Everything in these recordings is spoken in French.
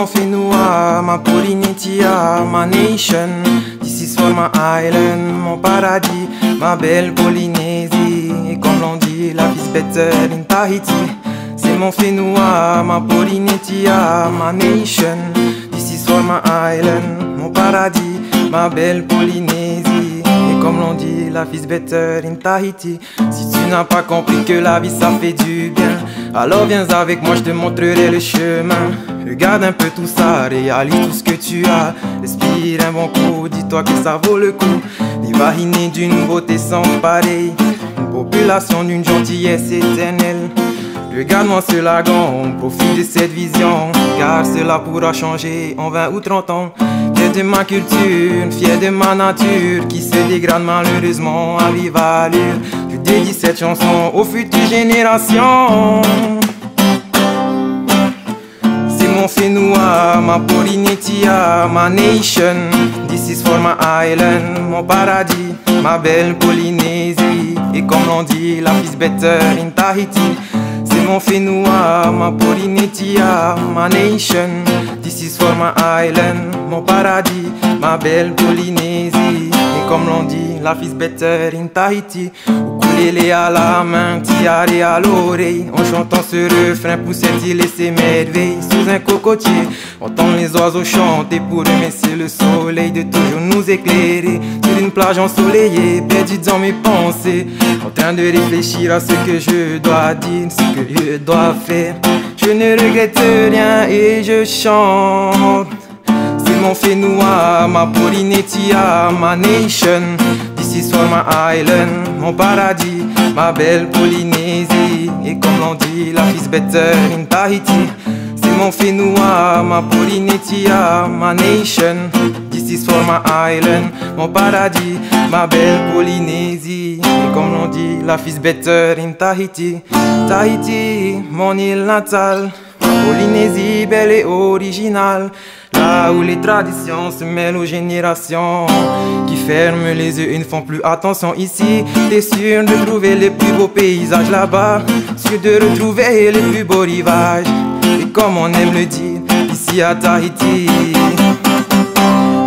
mon ma Polynésia, ma nation. This is for my mon paradis, ma belle Polynésie. Et comme l'on dit, la vie better in Tahiti. C'est mon Fénois, ma Polynésia, ma nation. This is for my island, mon paradis, ma belle Polynésie. Et comme l'on dit, la vie better in Tahiti. Si tu n'as pas compris que la vie ça fait du bien, alors viens avec moi, je te montrerai le chemin. Regarde un peu tout ça, réalise tout ce que tu as. Respire un bon coup, dis-toi que ça vaut le coup. L'Ivahiné d'une beauté sans pareil. Une population d'une gentillesse éternelle. Regarde-moi ce lagon, profite de cette vision. Car cela pourra changer en 20 ou 30 ans. Fier de ma culture, fier de ma nature. Qui se dégrade malheureusement à vive allure. Je dédie cette chanson aux futures générations mon Fénois, ma Polynésia, ma nation. This is for my island, mon paradis, ma belle Polynésie. Et comme l'on dit, la is better in Tahiti. C'est mon Fénois, ma Polynésia, ma nation. This is for my island, mon paradis, ma belle Polynésie. Et comme l'on dit, la is better in Tahiti les à la main, tiare à l'oreille. En chantant ce refrain pour île et ses merveilles Sous un cocotier, entend les oiseaux chanter Pour remercier le soleil de toujours nous éclairer. Sur une plage ensoleillée, perdu dans mes pensées. En train de réfléchir à ce que je dois dire, ce que je dois faire. Je ne regrette rien et je chante. C'est mon Fénois, ma Polynétia, ma nation Is for my island, mon paradis, ma belle Polynésie. Et comme l'on dit, la is better in Tahiti. C'est mon Fénois, ma Polynésia, ma nation. This is for my island, mon paradis, ma belle Polynésie. Et comme l'on dit, la is better in Tahiti. Tahiti, mon île natale. Polynésie belle et originale. Là où les traditions se mêlent aux générations Qui ferment les yeux et ne font plus attention. Ici T'es sûr de trouver les plus beaux paysages là-bas Sûr de retrouver les plus beaux rivages. Et comme on aime le dire, ici à Tahiti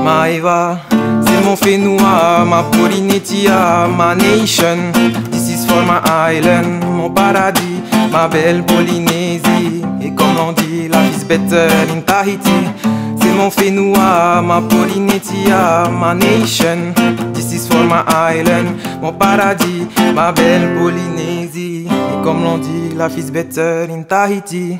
Maïva, c'est mon Fénois, ma Polynétia, ma nation. This is for my island, mon paradis, ma belle Polynésie Et comme on dit, la vie better in Tahiti mon Fénois, ma Polynésia, ma nation. This is for my island, mon paradis, ma belle Polynésie. Et comme l'on dit, la is better in Tahiti.